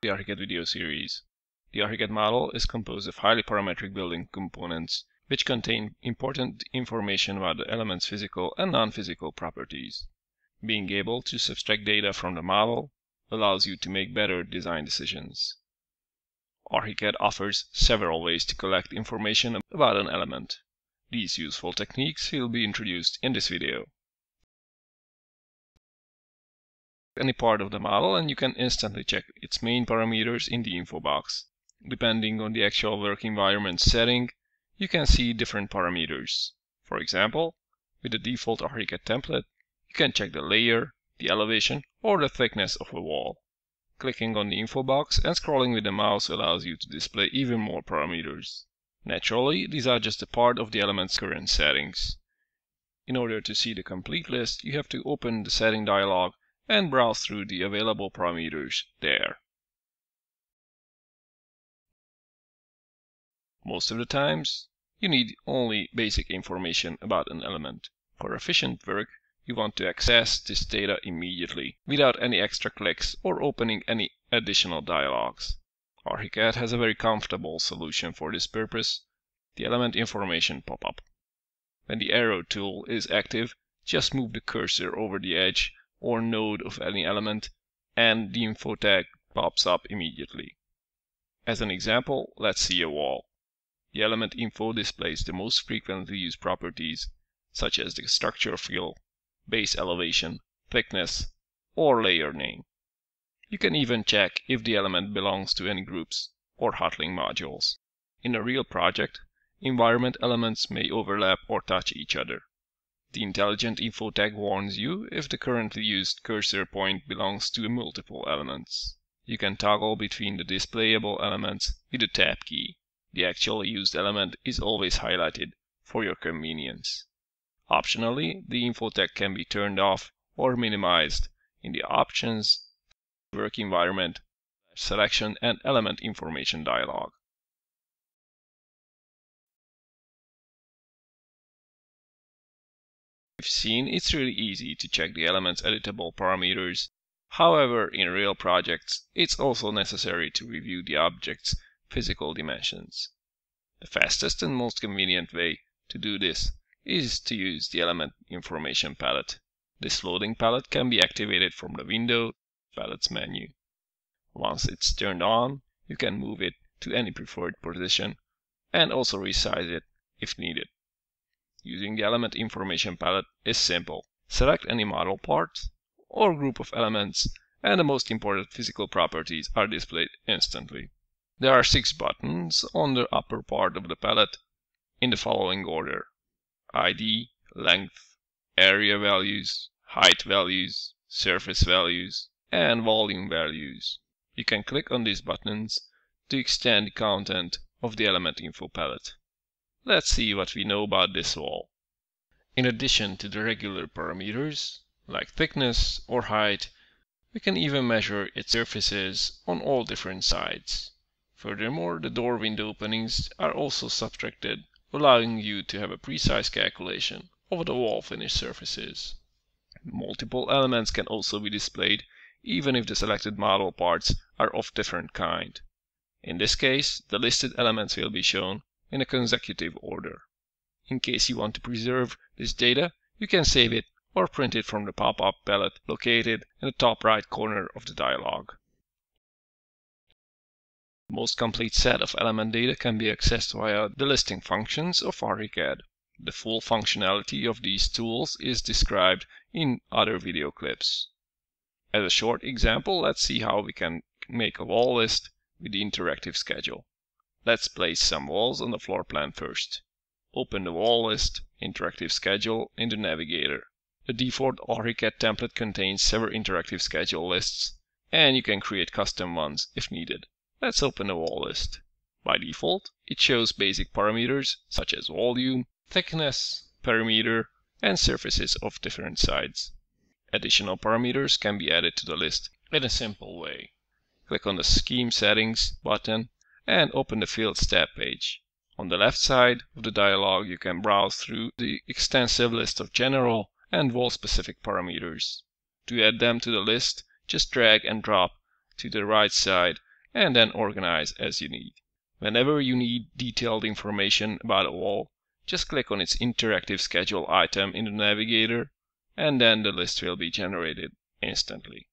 the ArchiCAD video series. The ArchiCAD model is composed of highly parametric building components which contain important information about the element's physical and non-physical properties. Being able to subtract data from the model allows you to make better design decisions. ArchiCAD offers several ways to collect information about an element. These useful techniques will be introduced in this video. Any part of the model and you can instantly check its main parameters in the info box. Depending on the actual work environment setting, you can see different parameters. For example, with the default ArchiCAD template, you can check the layer, the elevation, or the thickness of a wall. Clicking on the info box and scrolling with the mouse allows you to display even more parameters. Naturally, these are just a part of the element's current settings. In order to see the complete list, you have to open the setting dialog and browse through the available parameters there. Most of the times, you need only basic information about an element. For efficient work, you want to access this data immediately, without any extra clicks or opening any additional dialogues. ArchiCAD has a very comfortable solution for this purpose, the element information pop-up. When the arrow tool is active, just move the cursor over the edge or node of any element, and the info tag pops up immediately. As an example, let's see a wall. The element info displays the most frequently used properties, such as the structure fill, base elevation, thickness, or layer name. You can even check if the element belongs to any groups or hotlink modules. In a real project, environment elements may overlap or touch each other. The intelligent info tag warns you if the currently used cursor point belongs to multiple elements. You can toggle between the displayable elements with the tab key. The actually used element is always highlighted for your convenience. Optionally, the info tag can be turned off or minimized in the Options, Work Environment, Selection and Element Information dialog. We've seen it's really easy to check the element's editable parameters. However, in real projects, it's also necessary to review the object's physical dimensions. The fastest and most convenient way to do this is to use the element information palette. This loading palette can be activated from the Window Palettes menu. Once it's turned on, you can move it to any preferred position and also resize it if needed. Using the element information palette is simple. Select any model part or group of elements and the most important physical properties are displayed instantly. There are six buttons on the upper part of the palette in the following order. ID, length, area values, height values, surface values, and volume values. You can click on these buttons to extend the content of the element info palette. Let's see what we know about this wall. In addition to the regular parameters, like thickness or height, we can even measure its surfaces on all different sides. Furthermore, the door window openings are also subtracted, allowing you to have a precise calculation of the wall finish surfaces. Multiple elements can also be displayed, even if the selected model parts are of different kind. In this case, the listed elements will be shown in a consecutive order. In case you want to preserve this data, you can save it or print it from the pop-up palette located in the top right corner of the dialog. The most complete set of element data can be accessed via the listing functions of ArchiCAD. The full functionality of these tools is described in other video clips. As a short example, let's see how we can make a wall list with the interactive schedule. Let's place some walls on the floor plan first. Open the wall list interactive schedule in the navigator. The default ArchiCAD template contains several interactive schedule lists, and you can create custom ones if needed. Let's open the wall list. By default, it shows basic parameters such as volume, thickness, perimeter, and surfaces of different sides. Additional parameters can be added to the list in a simple way. Click on the Scheme Settings button and open the Fields tab page. On the left side of the dialog you can browse through the extensive list of general and wall-specific parameters. To add them to the list, just drag and drop to the right side and then organize as you need. Whenever you need detailed information about a wall, just click on its interactive schedule item in the navigator, and then the list will be generated instantly.